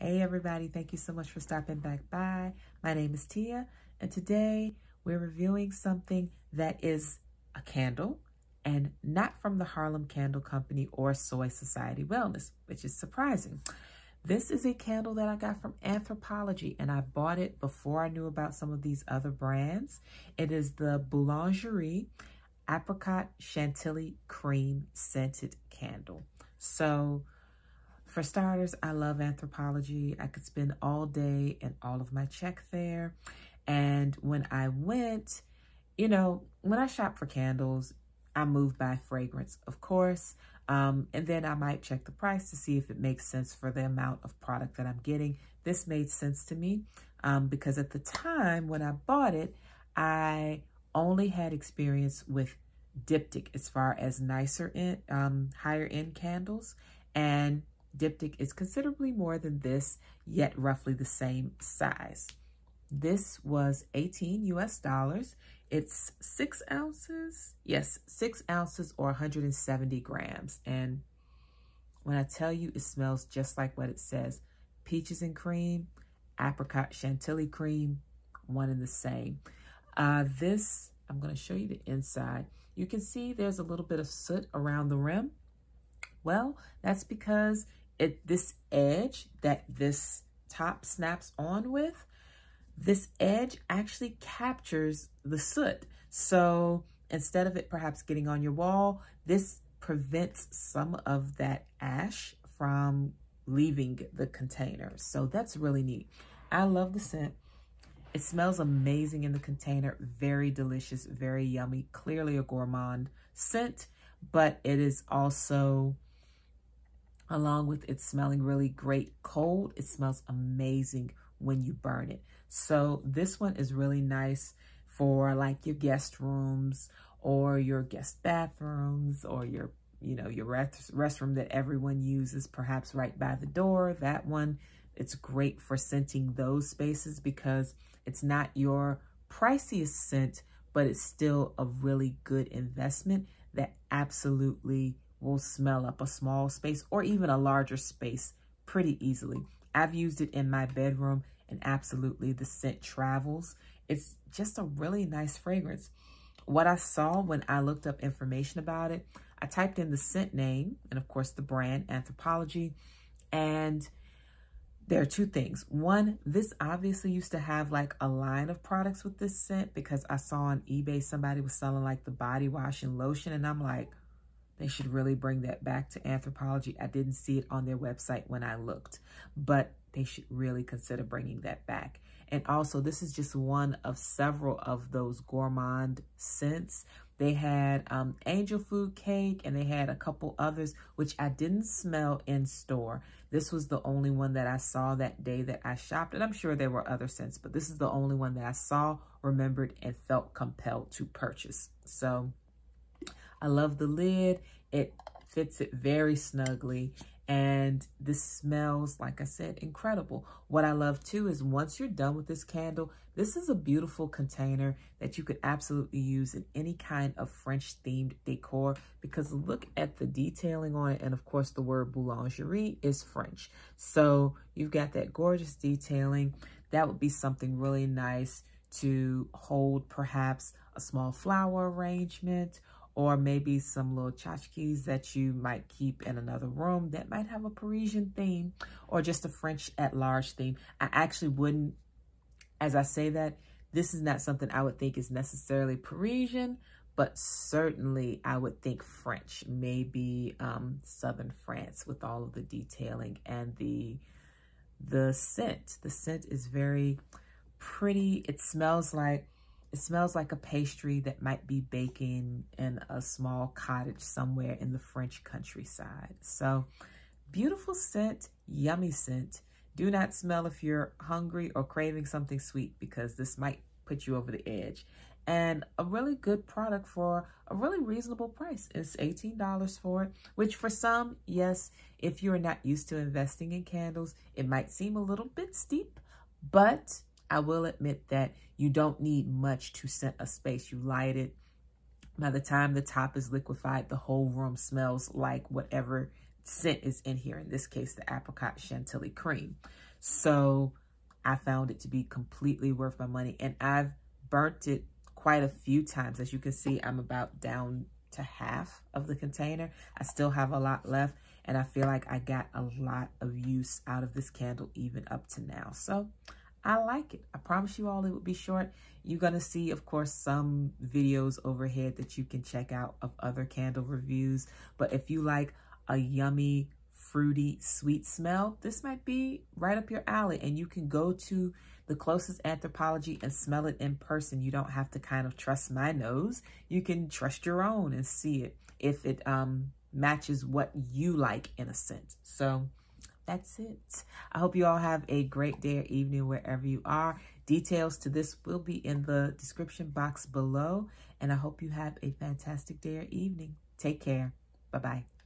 Hey everybody, thank you so much for stopping back by. My name is Tia and today we're reviewing something that is a candle and not from the Harlem Candle Company or Soy Society Wellness, which is surprising. This is a candle that I got from Anthropologie, and I bought it before I knew about some of these other brands. It is the Boulangerie Apricot Chantilly Cream Scented Candle. So for starters, I love Anthropologie. I could spend all day and all of my check there. And when I went, you know, when I shop for candles, I move by fragrance, of course. Um, and then I might check the price to see if it makes sense for the amount of product that I'm getting. This made sense to me um, because at the time when I bought it, I only had experience with Diptyque as far as nicer, in, um, higher end candles. And Diptyque is considerably more than this, yet roughly the same size. This was 18 US dollars. It's six ounces. Yes, six ounces or 170 grams. And when I tell you it smells just like what it says, peaches and cream, apricot chantilly cream, one and the same. Uh, this, I'm going to show you the inside. You can see there's a little bit of soot around the rim. Well, that's because it this edge that this top snaps on with, this edge actually captures the soot. So instead of it perhaps getting on your wall, this prevents some of that ash from leaving the container. So that's really neat. I love the scent. It smells amazing in the container. Very delicious, very yummy. Clearly a gourmand scent, but it is also along with it smelling really great cold. It smells amazing when you burn it. So this one is really nice for like your guest rooms or your guest bathrooms or your, you know, your rest restroom that everyone uses perhaps right by the door. That one, it's great for scenting those spaces because it's not your priciest scent, but it's still a really good investment that absolutely will smell up a small space or even a larger space pretty easily. I've used it in my bedroom and absolutely the scent travels. It's just a really nice fragrance. What I saw when I looked up information about it, I typed in the scent name and of course the brand Anthropologie and there are two things. One, this obviously used to have like a line of products with this scent because I saw on eBay somebody was selling like the body wash and lotion and I'm like, they should really bring that back to Anthropologie. I didn't see it on their website when I looked, but they should really consider bringing that back. And also, this is just one of several of those gourmand scents. They had um, angel food cake and they had a couple others, which I didn't smell in store. This was the only one that I saw that day that I shopped. And I'm sure there were other scents, but this is the only one that I saw, remembered, and felt compelled to purchase. So I love the lid. It fits it very snugly. And this smells, like I said, incredible. What I love too is once you're done with this candle, this is a beautiful container that you could absolutely use in any kind of French themed decor because look at the detailing on it. And of course, the word boulangerie is French. So you've got that gorgeous detailing. That would be something really nice to hold perhaps a small flower arrangement or maybe some little tchotchkes that you might keep in another room that might have a Parisian theme or just a French at large theme. I actually wouldn't, as I say that, this is not something I would think is necessarily Parisian, but certainly I would think French, maybe um, Southern France with all of the detailing and the, the scent. The scent is very pretty. It smells like it smells like a pastry that might be baking in a small cottage somewhere in the French countryside. So beautiful scent, yummy scent. Do not smell if you're hungry or craving something sweet because this might put you over the edge. And a really good product for a really reasonable price. It's $18 for it, which for some, yes, if you're not used to investing in candles, it might seem a little bit steep, but I will admit that you don't need much to scent a space. You light it. By the time the top is liquefied, the whole room smells like whatever scent is in here. In this case, the apricot chantilly cream. So I found it to be completely worth my money. And I've burnt it quite a few times. As you can see, I'm about down to half of the container. I still have a lot left. And I feel like I got a lot of use out of this candle even up to now. So I like it. I promise you all it would be short. You're going to see, of course, some videos overhead that you can check out of other candle reviews. But if you like a yummy, fruity, sweet smell, this might be right up your alley. And you can go to the closest Anthropologie and smell it in person. You don't have to kind of trust my nose. You can trust your own and see it if it um, matches what you like in a scent. So that's it. I hope you all have a great day or evening wherever you are. Details to this will be in the description box below. And I hope you have a fantastic day or evening. Take care. Bye-bye.